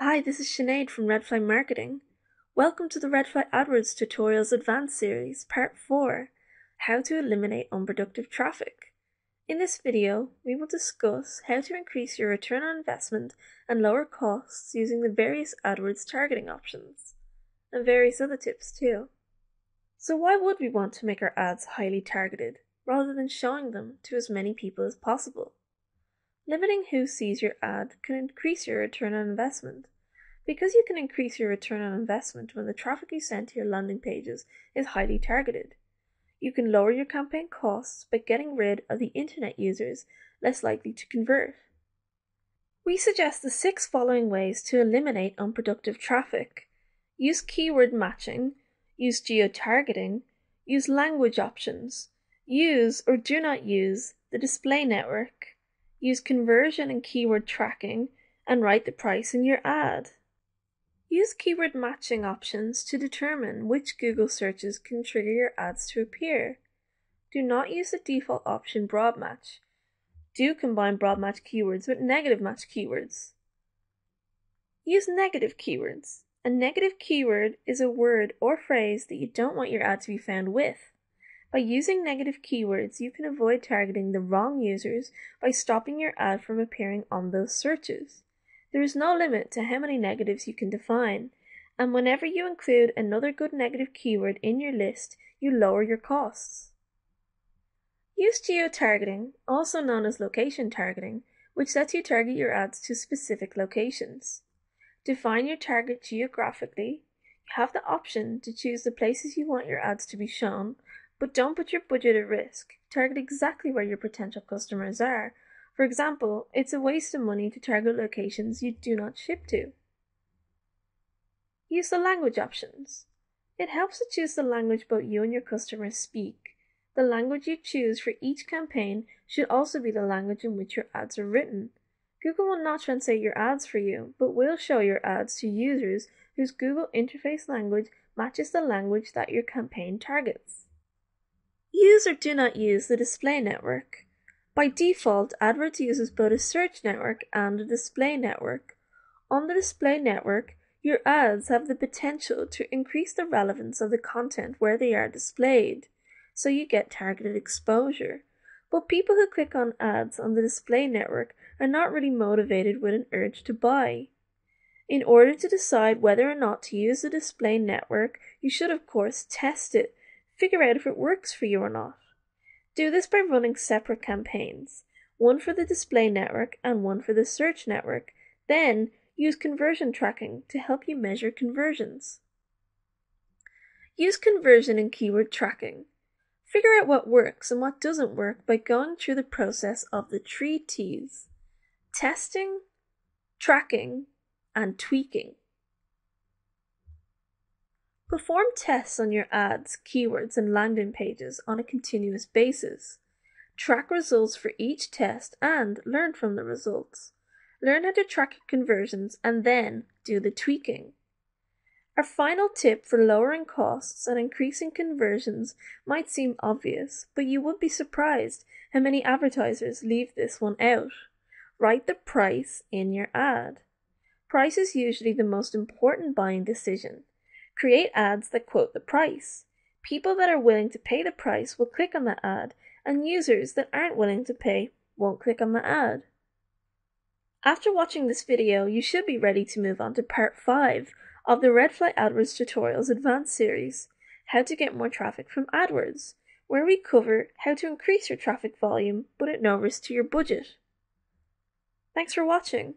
Hi, this is Sinead from Redfly Marketing. Welcome to the Redfly AdWords Tutorials Advanced Series, Part 4 How to Eliminate Unproductive Traffic. In this video, we will discuss how to increase your return on investment and lower costs using the various AdWords targeting options, and various other tips too. So, why would we want to make our ads highly targeted rather than showing them to as many people as possible? Limiting who sees your ad can increase your return on investment. Because you can increase your return on investment when the traffic you send to your landing pages is highly targeted. You can lower your campaign costs by getting rid of the internet users less likely to convert. We suggest the six following ways to eliminate unproductive traffic. Use keyword matching, use geo-targeting, use language options, use or do not use the display network, use conversion and keyword tracking, and write the price in your ad. Use keyword matching options to determine which Google searches can trigger your ads to appear. Do not use the default option broad match. Do combine broad match keywords with negative match keywords. Use negative keywords. A negative keyword is a word or phrase that you don't want your ad to be found with. By using negative keywords, you can avoid targeting the wrong users by stopping your ad from appearing on those searches. There is no limit to how many negatives you can define, and whenever you include another good negative keyword in your list, you lower your costs. Use geo-targeting, also known as location targeting, which lets you target your ads to specific locations. Define your target geographically. You have the option to choose the places you want your ads to be shown, but don't put your budget at risk. Target exactly where your potential customers are. For example, it's a waste of money to target locations you do not ship to. Use the language options. It helps to choose the language both you and your customers speak. The language you choose for each campaign should also be the language in which your ads are written. Google will not translate your ads for you, but will show your ads to users whose Google interface language matches the language that your campaign targets. Use or do not use the display network. By default, AdWords uses both a search network and a display network. On the display network, your ads have the potential to increase the relevance of the content where they are displayed, so you get targeted exposure. But people who click on ads on the display network are not really motivated with an urge to buy. In order to decide whether or not to use the display network, you should of course test it Figure out if it works for you or not. Do this by running separate campaigns, one for the display network and one for the search network. Then use conversion tracking to help you measure conversions. Use conversion and keyword tracking. Figure out what works and what doesn't work by going through the process of the three T's testing, tracking, and tweaking. Perform tests on your ads, keywords, and landing pages on a continuous basis. Track results for each test and learn from the results. Learn how to track your conversions and then do the tweaking. Our final tip for lowering costs and increasing conversions might seem obvious, but you would be surprised how many advertisers leave this one out. Write the price in your ad. Price is usually the most important buying decision. Create ads that quote the price. People that are willing to pay the price will click on the ad, and users that aren't willing to pay won't click on the ad. After watching this video, you should be ready to move on to part 5 of the Redfly AdWords Tutorials Advanced series, How to Get More Traffic from AdWords, where we cover how to increase your traffic volume but at no risk to your budget. Thanks for watching.